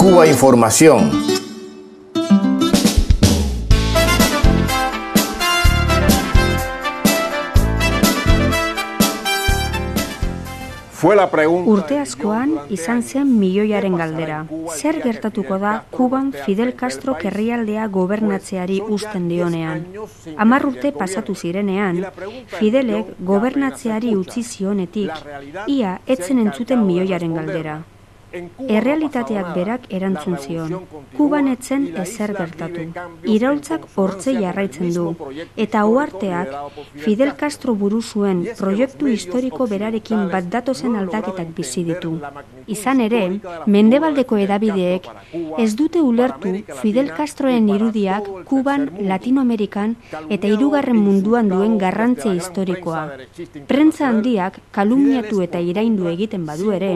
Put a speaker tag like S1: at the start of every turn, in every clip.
S1: Cuba Información.
S2: Urte askoan izan zen milioiaren galdera. Zer gertatuko da Kuban Fidel Castro kerrialdea gobernatzeari usten dionean? Amar urte pasatu zirenean, Fidelek gobernatzeari utzi zionetik, ia etzen entzuten milioiaren galdera. Errealitateak berak erantzun zion. Kuban etzen ezer gertatu. Iraultzak hortze jarraitzen du. Eta uarteak Fidel Castro buru zuen proiektu historiko berarekin bat datozen aldaketak bizi ditu. Izan ere, mendebaldeko edabideek ez dute ulertu Fidel Castroen irudiak Kuban, Latinoamerikan eta hirugarren munduan duen garrantzia historikoa. Prentza handiak kalumniatu eta iraindu egiten badu ere,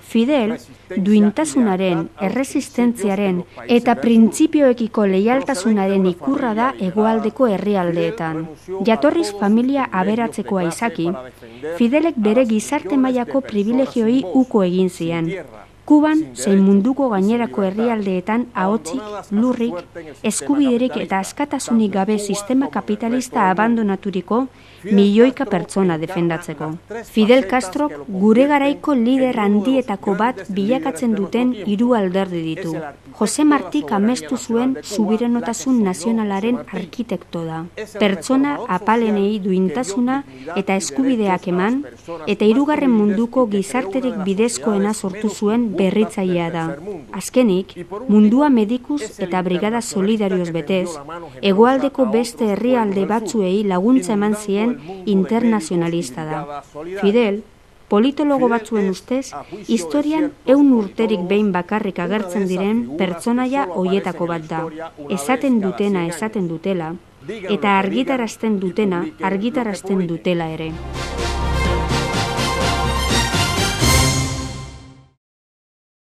S2: Fidel, duintasunaren, erresistentziaren eta printzipioekiko leialtasunaren ikurra da egoaldeko herrialdeetan. Jatorriz familia aberatzekoa izaki, Fidelek bere gizarte mailako privilegioi uko egin zien. Kuban, zein munduko gainerako herrialdeetan ahotzik, lurrik, eskubiderik eta askatasunik gabe sistema kapitalista abandonaturiko milioika pertsona defendatzeko. Fidel Castro gure garaiko lider handietako bat bilakatzen duten hiru alderdi ditu. Jose Martik amestu zuen subirenotasun nazionalaren arkitekto da. Pertsona apalenei duintasuna eta eskubideak eman, eta hirugarren munduko gizarterik bidezkoena sortu zuen berritzailea da. Azkenik, mundua medikuz eta brigada solidarioz betez, egoaldeko beste herrialde batzuei laguntza eman zien internazionalista da. Fidel, politologo batzuen ustez, historian eun urterik behin bakarrik agertzen diren pertsonaia hoietako bat da. Esaten dutena esaten dutela, eta argitarazten dutena argitarazten dutela ere.